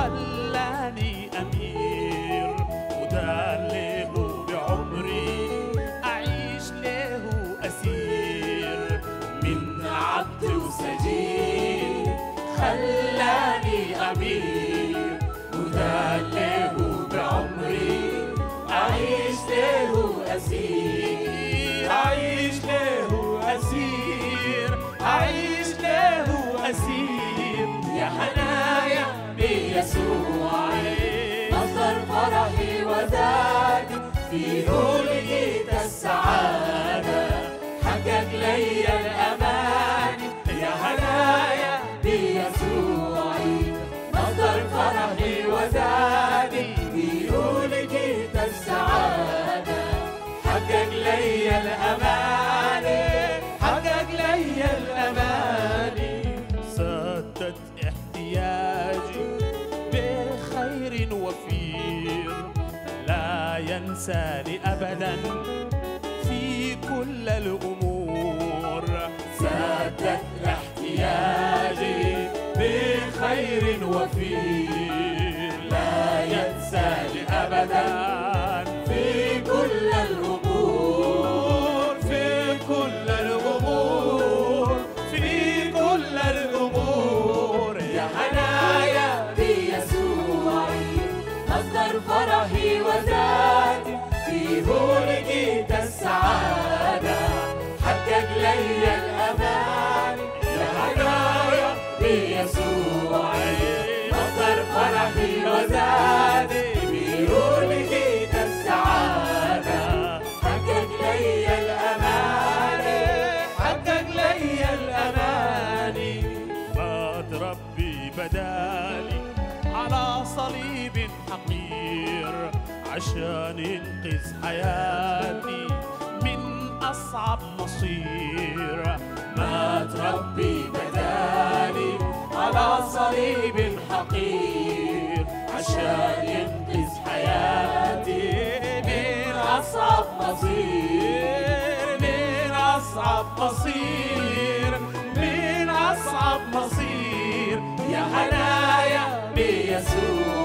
خلاني أمير وده له بعمري أعيش له أسير. من عبد وسجين خلاني أمير وده له في هولك السعادة حقك ليا كل الأمور. سدت احتياجي بخير وفير عشان ينقذ حياتي من أصعب مصير. مات ربي بدالي على صليب حقير. عشان ينقذ حياتي من أصعب مصير. من أصعب مصير. من أصعب مصير. يا حنايا بيسوع.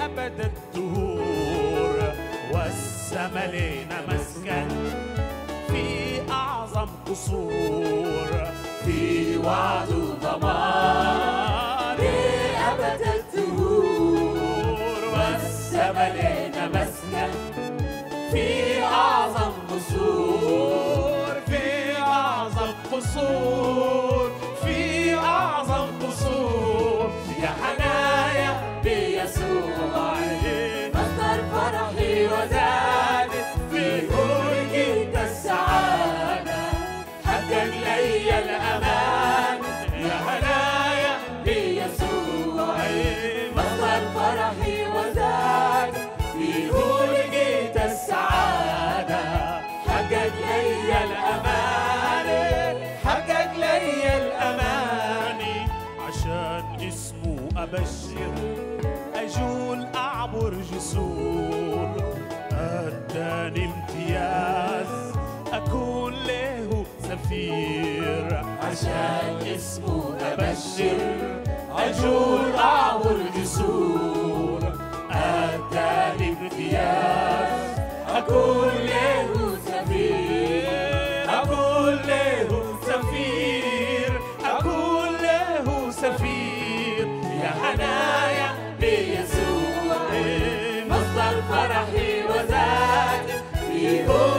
أبد الدهور والسما لنا مسكن في أعظم قصور في وعد وضمان لأبد الدهور والسما لنا مسكن في أعظم قصور في أعظم قصور. اسمه أبشر أجول أعبر جسور. أداني امتياز أكون له سفير. عشان اسمه أبشر أجول أعبر جسور. Behold.